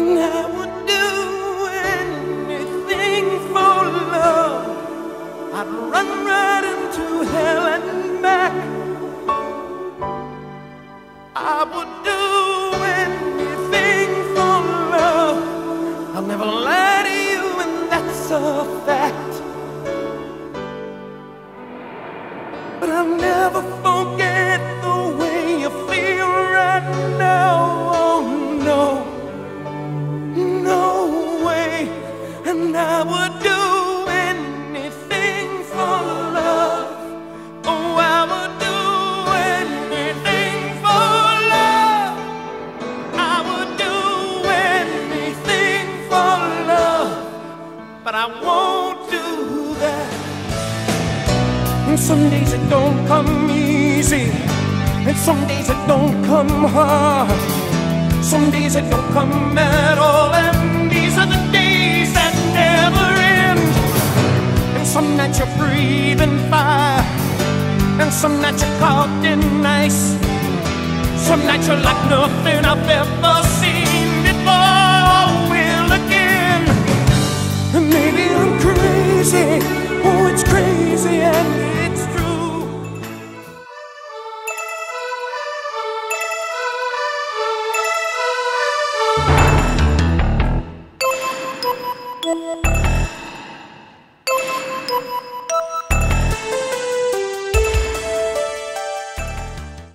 I would do anything for love. I'd run right into hell and back. I would do anything for love. I'll never lie to you, and that's a fact. But I'll never forget But I won't do that. And some days it don't come easy, and some days it don't come hard. Some days it don't come at all, some nights you're caught in ice. Some nights you're like nothing I've ever